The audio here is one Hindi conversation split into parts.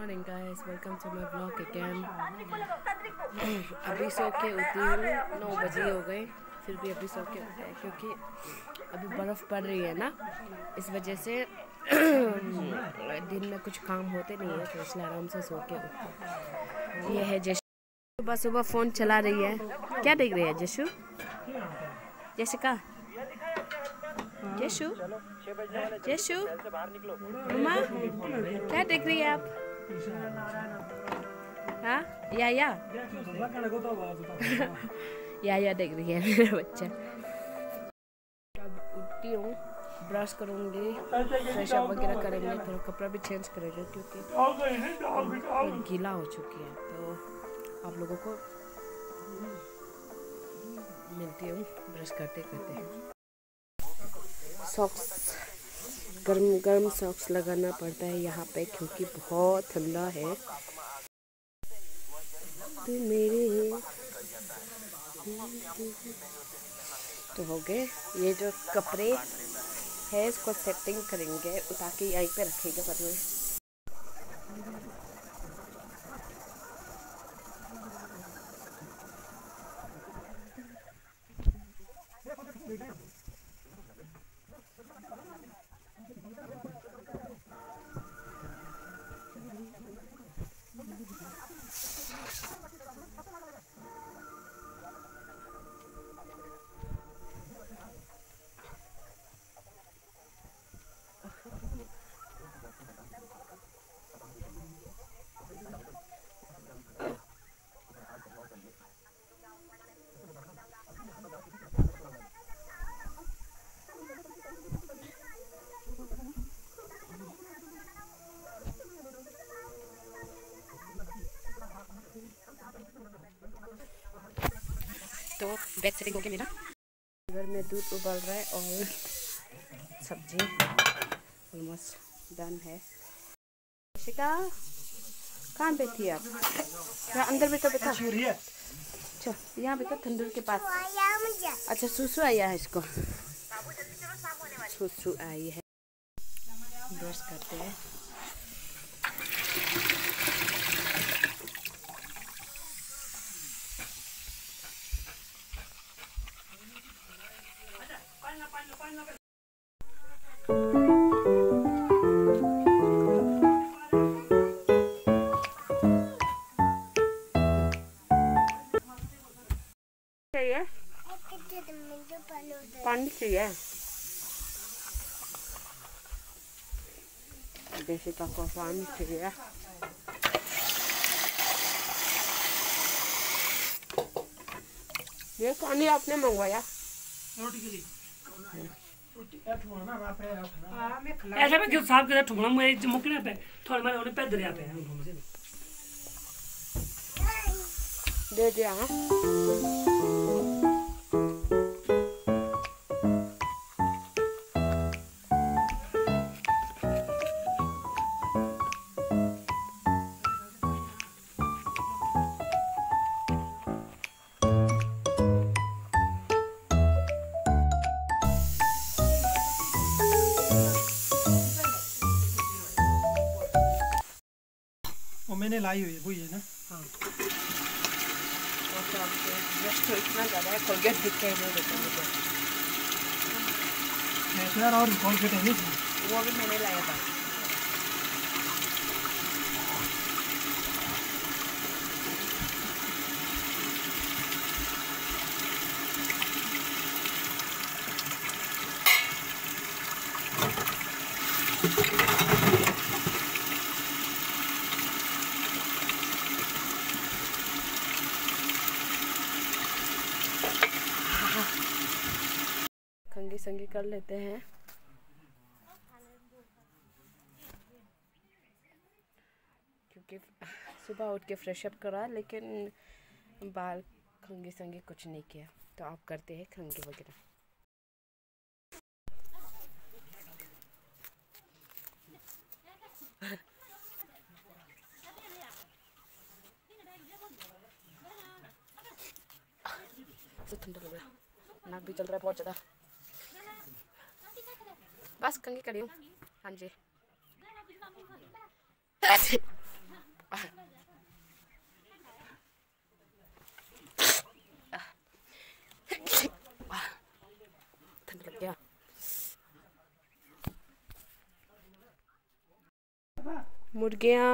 Morning guys welcome to my blog again अभी सो के उठी हूँ। नौ बजे हो गए। फिर भी अभी सो के उठे क्योंकि अभी बर्फ़ पड़ रही है ना। इस वजह से दिन में कुछ काम होते नहीं है तो इसलिए आराम से सो के उठे ये है जशु सुबह सुबह फ़ोन चला रही है। क्या देख रही है, जशु? जशिका? जशु? जशु? मम्मा? क्या देख रही है आप? या या या या देख रही है मेरा बच्चा। उठती हूँ ब्रश करूँगी फ्रेश वगैरह करेंगे थोड़ा कपड़ा भी चेंज करेंगे, क्योंकि गीला हो चुकी है तो आप लोगों को मिलती हूँ ब्रश करते करते सॉक्स गर्म गर्म सॉक्स लगाना पड़ता है यहाँ पे क्योंकि बहुत ठंडा है। तो मेरे तो हो गए। ये जो कपड़े है, इसको सेटिंग करेंगे उठा के यहीं पे रखेंगे बाद में। तो बैग सेटिंग हो गया मेरा। घर में दूध उबल रहा है और सब्ज़ी ऑलमोस्ट डन है। शिका कहाँ बैठी आप? यहाँ अंदर बैठो बैठा। अच्छा यहाँ बैठो तंदूर के पास। अच्छा सुसु आया है इसको। सुसु आई है। ब्रश करते हैं। देसी का को पानी चाहिए ये पानी आपने मंगवाया ऐसे में क्यों साहब के में मुकने पे थोड़ा मैं उन्हें पैदल आ पे दे दिया हाँ मैंने लाई हुई है वही है ना। हाँ। तो इतना ज़्यादा है कोलगेट दिखाई नहीं देता मुझे मैं तो और कोलगेट है हैं नहीं वो भी मैंने लाया था खंगी संगी कर लेते हैं। क्योंकि सुबह उठ के फ्रेश अप करा, लेकिन बाल खंगी संगी कुछ नहीं किया। तो आप करते हैं खंगी वगैरह। से ठंडा लग रहा है। नाक भी चल रहा है बहुत ज़्यादा। बस कंगी करी हूँ। हाँ जी। मुर्गिया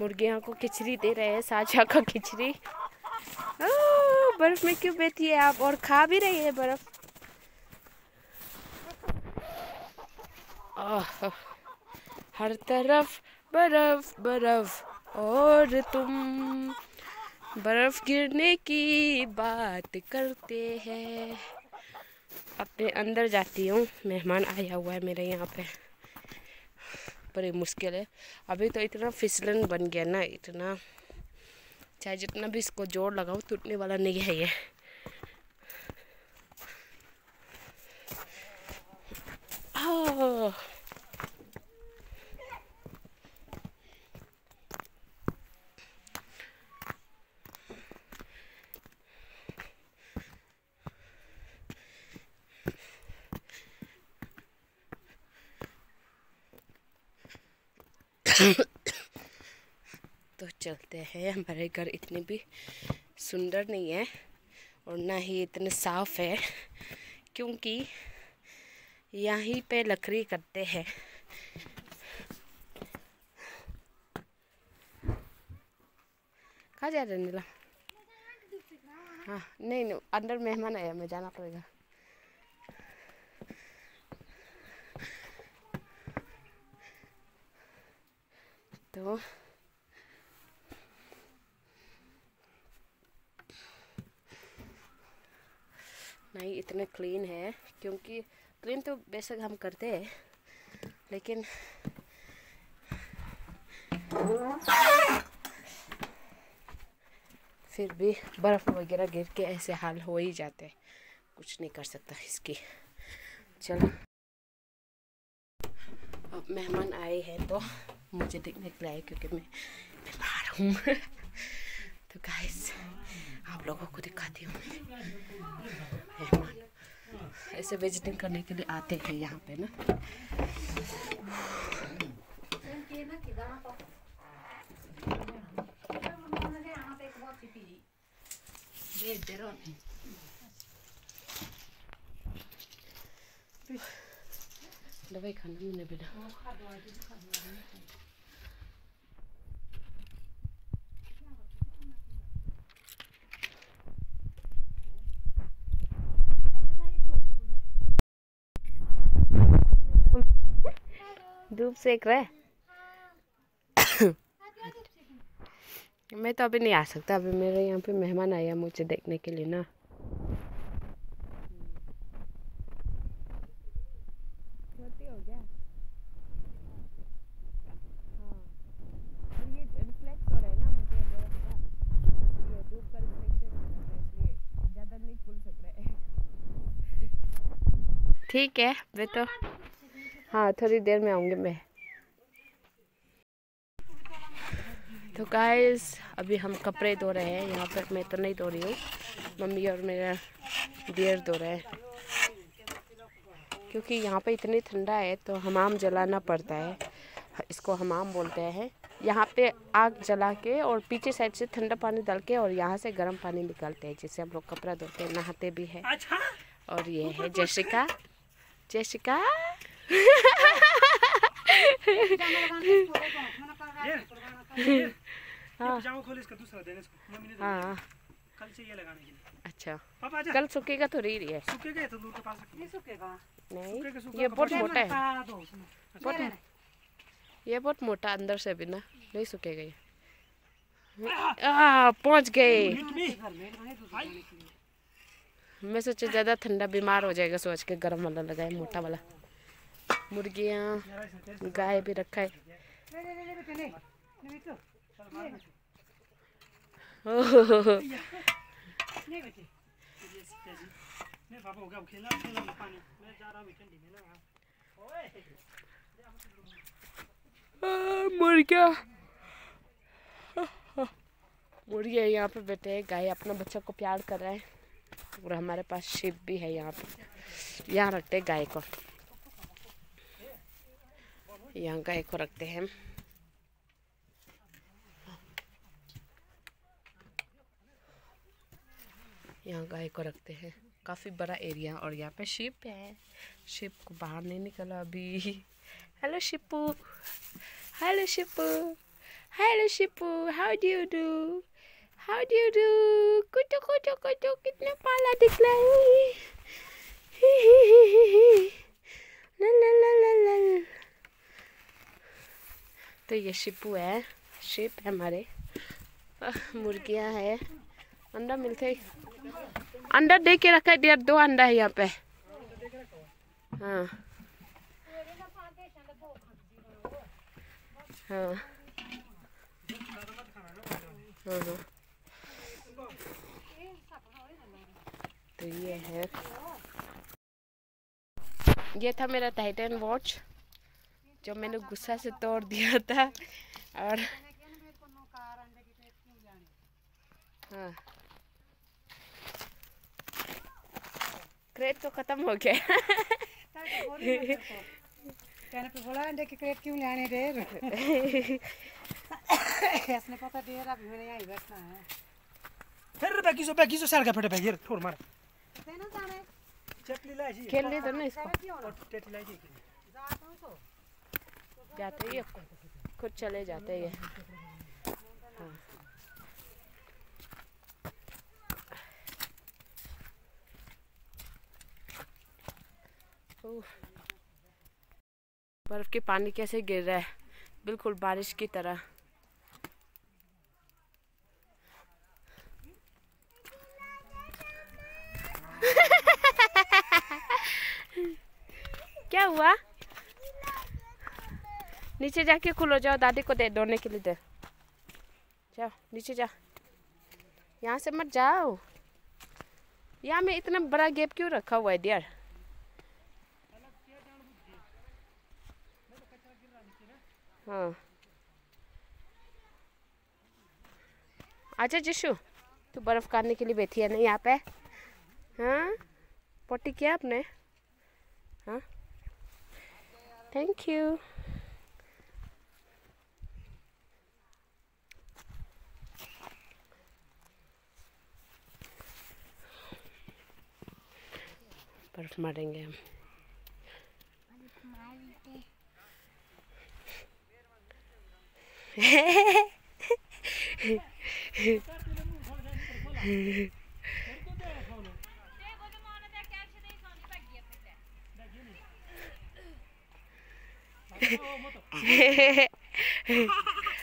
मुर्गिया को खिचड़ी दे रहे हैं, साझा का खिचड़ी। बर्फ़ में क्यों बैठी है आप? और खा भी रही है बर्फ़? आह, हर तरफ़ बर्फ़ बर्फ़ और तुम बर्फ़ गिरने की बात करते हैं। अपने अंदर जाती हूँ मेहमान आया हुआ है मेरे यहाँ पे। बड़ी मुश्किल है। अभी तो इतना फिसलन बन गया ना इतना। चाहे जितना भी इसको ज़ोर लगाऊँ टूटने वाला नहीं है ये। आह। तो चलते हैं, हमारे घर इतने भी सुंदर नहीं है और ना ही इतने साफ़ है, क्योंकि यहीं पे लकड़ी करते हैं। कहाँ जा रहे हैं नीला? हाँ नहीं नहीं, अंदर मेहमान आया, मैं जाना पड़ेगा। तो। नहीं, इतने क्लीन है, क्योंकि क्लीन तो बेशक हम करते हैं, लेकिन फिर भी बर्फ़ वगैरह गिर के ऐसे हाल हो ही जाते हैं। कुछ नहीं कर सकता इसकी। चलो। अब मेहमान आए हैं तो मुझे देखने के लिए क्योंकि मैं बीमार हूँ। तो गाइस आप लोगों को दिखाती हूँ। मेहमान, ऐसे विजिटिंग करने के लिए आते हैं यहाँ पे ना। दवाई खाना मैंने बिना धूप सेक रहा है। मैं तो अभी नहीं आ सकता, अभी मेरे यहाँ पे मेहमान आया मुझे देखने के लिए ना छोटी हो गया हाँ और ये रिफ्लेक्ट हो रहा है ना मुझे बर्फ़ का ये धूप का रिफ्लेक्शन हो रहा है इसलिए ज़्यादा नहीं खुल सक रहा है ठीक है मैं तो हाँ थोड़ी देर में आऊँगी मैं। तो गाइस अभी हम कपड़े धो रहे हैं। यहाँ पर मैं तो नहीं धो रही हूँ। मम्मी और मेरा डियर धो रहे हैं। क्योंकि यहाँ पे इतनी ठंडा है तो हमाम जलाना पड़ता है। इसको हमाम बोलते हैं। यहाँ पे आग जला के और पीछे साइड से ठंडा पानी डाल के और यहाँ से गर्म पानी निकालते हैं जिससे हम लोग कपड़ा धोते हैं नहाते भी हैं। अच्छा। और ये है जैसिका। जैसिका ये पजामा खोल इसका दूसरा देने इसको। मम्मी ने दिया। हाँ। कल से ये लगाने के लिए। अच्छा। पापा कल सूखेगा तो रही रही है। सूखे तो दूर के पास नहीं सूखेगा, ये बहुत मोटा है। हाँ, उसमें। बहुत ये बहुत मोटा अंदर से भी ना नहीं सूखेगा ये। आ पहुँच गए। मैं सोचा ज़्यादा ठंडा बीमार हो जाएगा, सोच के गर्म वाला लगाए, मोटा वाला। मुर्गियाँ, गाय भी रखा है। मुर्गिया। मुर्गिया यहाँ पे बैठे हैं, गाय अपना बच्चा को प्यार कर रहा है। और हमारे पास शिप भी है यहाँ पे। यहाँ रखते हैं गाय को। यहाँ गाय को रखते हैं यहाँ गाय को रखते हैं। काफ़ी बड़ा एरिया और यहाँ पे शिप है। शिप को बाहर नहीं निकला अभी। Hello Shippu. Hello Shippu. Hello Shippu. How do you do? Do you do? कुटु कुटु कुटु कितना पाला दिखला है? ही ही ही ही ही ला ला ला ला ला तो ये शिपू है। शिप है हमारे। मुर्गियाँ है। अंडा मिलते अंडा दे के रखा है डियर दो अंडा है यहाँ पे। हाँ। हाँ हाँ। तो ये है। ये था मेरा टाइटन वॉच जो मैंने गुस्सा से तोड़ दिया था और हाँ। क्रेट तो खत्म हो गया। पे बोला अंडे की क्रेट क्यों लाने देर इसने पता देर अभी मैंने यहीं बैठना है? फिर बैगी सो बैगी सो साल का फटे बैगी ठोर मार। खेल ले ना इसको। तो जाते ही खुद चले जाते ही। हाँ। बर्फ़ के पानी कैसे गिर रहा है? बिल्कुल बारिश की तरह क्या हुआ नीचे जाके खुलो, जाओ, दादी को दे, दौड़ने के लिए दे। जाओ, नीचे जा। यहाँ से मत जाओ। यहाँ में इतना बड़ा गैप क्यों रखा हुआ है डियर हाँ। अच्छा जिशु, तू बर्फ़ काटने के लिए बैठी है ना यहाँ पे? हाँ? पोटी किया आपने? हाँ? थैंक यू बर्फ़ मारेंगे हम।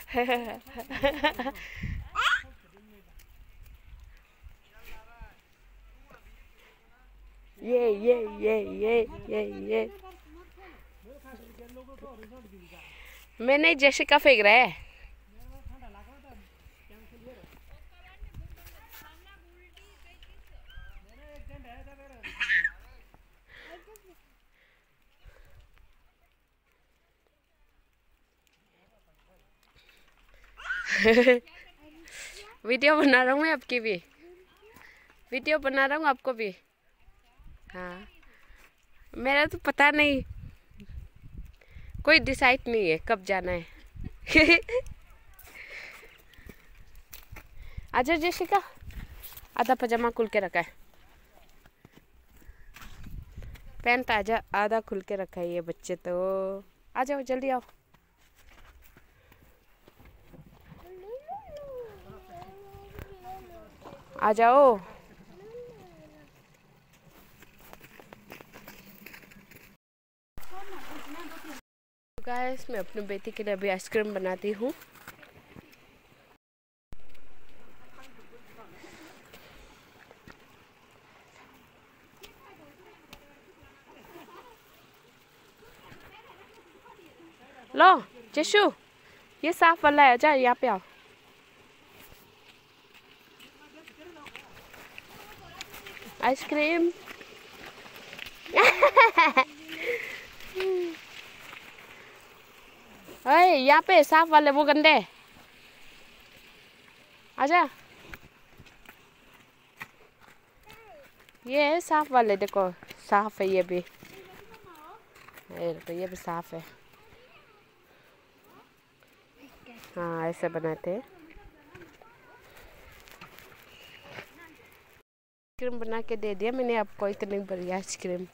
ये ये ये ये ये ये मैं नहीं जैसिका फेंक रहा है। वीडियो बना रहा हूँ मैं आपकी भी। वीडियो बना रहा हूँ आपको भी। हाँ। मेरा तो पता नहीं। कोई डिसाइड नहीं है कब जाना है। आजा जेशिका आधा पजामा खुल के रखा है। पैंट आजा, आधा खुल के रखा है ये बच्चे तो। आ जाओ जल्दी आओ। आ जाओ। गाइस मैं अपनी बेटी के लिए अभी आइसक्रीम बनाती हूँ। लो, जशु, ये साफ़ वाला है, जा, यहाँ पे आओ। आइसक्रीम यहाँ पे साफ़ वाले वो गंदे। आजा। ये साफ़ वाले देखो, साफ़ है ये भी। ये देखो, ये भी साफ़ है। हाँ ऐसे बनाते आइसक्रीम बना के दे दिया मैंने आपको, इतनी बढ़िया आइसक्रीम।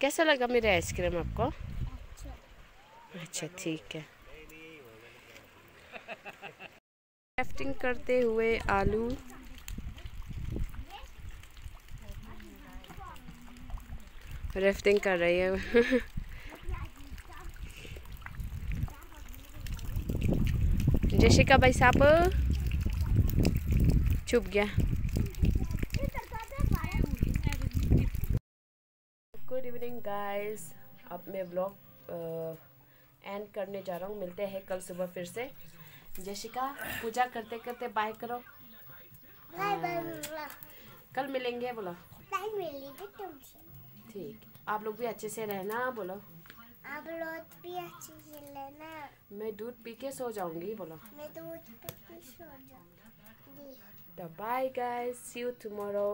कैसा लगा मेरा आइसक्रीम आपको? अच्छा ठीक है। क्राफ्टिंग करते हुए आलू। राफ्टिंग कर रही है। जशिका भाई साहब चुप गया। गुड इवनिंग गाइस अब मैं ब्लॉग एंड करने जा रहा हूँ। मिलते हैं कल सुबह फिर से। जशिका पूजा करते करते बाय करो। बाय बाय कल मिलेंगे बोलो। टाइम मिलेगी तुमसे। ठीक। आप लोग भी अच्छे से रहना बोलो। आप लोग भी अच्छे से लेना मैं दूध पी के सो जाऊँगी बोलो। मैं दूध पे भी सो जाऊँगी। तो bye guys see you tomorrow